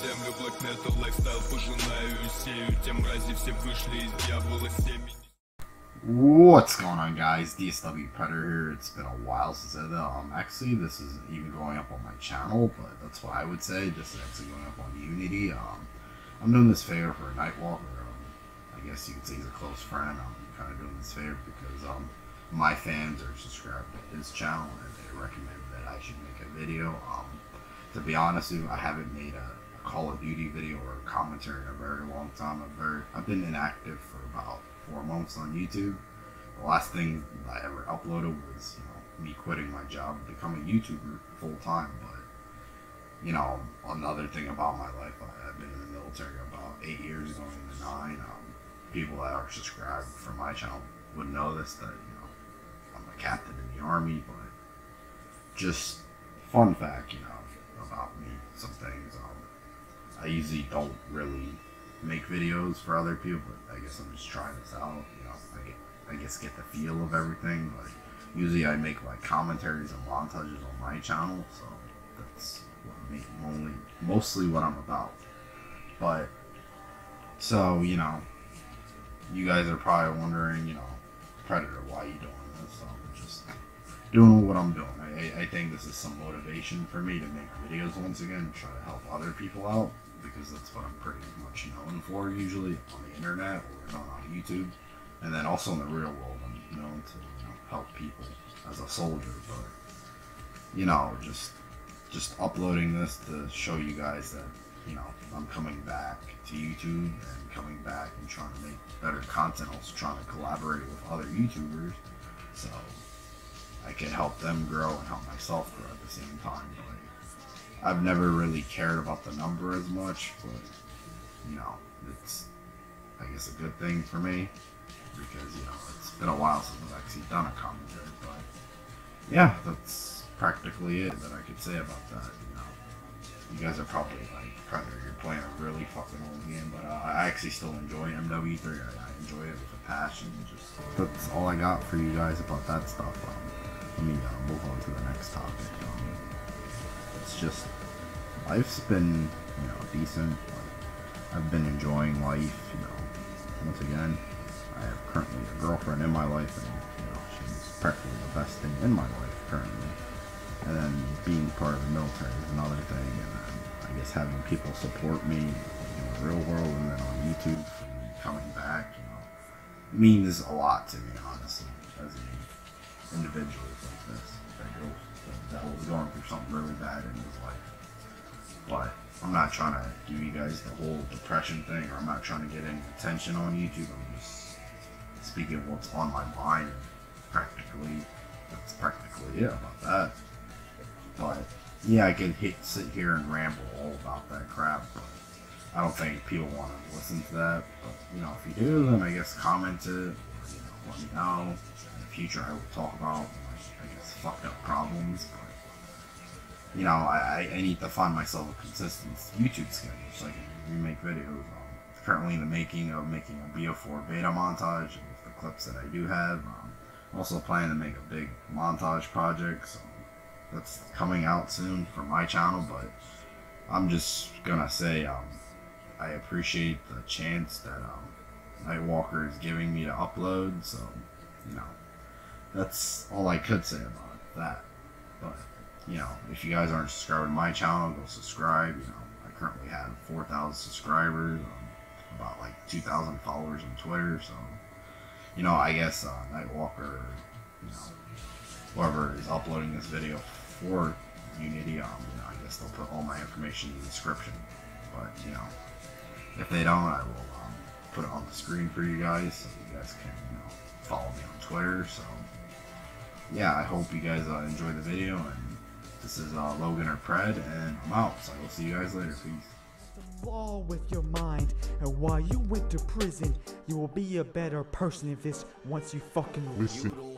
землю Black metal лайфстайл пожинаю и сею Те мрази все вышли из дьявола семени What's going on, guys? DSW Predator here. It's been a while since I did that. Um, actually, this is even going up on my channel, but that's what I would say. This is actually going up on Unity. Um, I'm doing this favor for Nightwalker. Um, I guess you could say he's a close friend. I'm kind of doing this favor because um, my fans are subscribed to his channel and they recommend that I should make a video. Um, to be honest with you, I haven't made a, a Call of Duty video or commentary in a very long time. I've, very, I've been inactive for about four months on YouTube. The last thing I ever uploaded was, you know, me quitting my job to become a YouTuber full time. But, you know, another thing about my life, I've been in the military about eight years, going into nine. Um, people that are subscribed for my channel would know this that, you know, I'm a captain in the army, but just fun fact, you know, about me, some things. Um, I usually don't really make videos for other people, but I guess I'm just trying this out. You know, I I guess get the feel of everything. Like usually I make like commentaries and montages on my channel, so that's what me, only mostly what I'm about. But so you know, you guys are probably wondering, you know, Predator, why you doing this? So I'm just doing what I'm doing. I, I think this is some motivation for me to make videos once again, try to help other people out because that's what I'm pretty much known for usually on the internet or on YouTube. And then also in the real world, I'm known to you know, help people as a soldier. But you know, just just uploading this to show you guys that you know I'm coming back to YouTube and coming back and trying to make better content. Also trying to collaborate with other YouTubers, so I can help them grow and help myself grow at the same time. But I've never really cared about the number as much, but you know, it's I guess a good thing for me because you know it's been a while since I've actually done a commentary. But yeah, that's practically it that I could say about that. You know, you guys are probably like you're playing a really fucking old game, but uh, I actually still enjoy MW3. I, I enjoy it with a passion. Just that's all I got for you guys about that stuff. Um, let me uh, move on to the next topic. Um, it's just life's been you know decent. I've been enjoying life. You know, once again, I have currently a girlfriend in my life, and you know she's practically the best thing in my life currently. And then being part of the military is another thing, and then I guess having people support me in the real world and then on YouTube and coming back, you know, means a lot to me, honestly, as an something really bad in his life. But I'm not trying to give you guys the whole depression thing, or I'm not trying to get any attention on YouTube. I'm just speaking of what's on my mind. Practically, that's practically it about that. But yeah, I could hit, sit here and ramble all about that crap, but I don't think people want to listen to that. But you know, if you do, then I guess comment it, or, you know, let me know. In the future, I will talk about, I guess, fucked up problems. But you know, I, I need to find myself a consistent YouTube schedule so I can remake videos. Um, currently in the making of making a BO4 beta montage with the clips that I do have. Um, also planning to make a big montage project. So that's coming out soon for my channel, but I'm just gonna say um, I appreciate the chance that um, Nightwalker is giving me to upload. So you know, that's all I could say about that. But you know, if you guys aren't subscribed to my channel, go subscribe. You know, I currently have 4,000 subscribers, um, about like 2,000 followers on Twitter. So you know, I guess uh, Nightwalker, you know, whoever is uploading this video for Unity, um, you know, I guess they'll put all my information in the description. But you know, if they don't, I will um, put it on the screen for you guys, so you guys can you know follow me on Twitter. So yeah, I hope you guys uh, enjoy the video, and this is uh, Logan or Pred, and I'm out. So I will see you guys later. Peace. the law with your mind, and while you went to prison, you will be a better person if this once you fucking Listen. You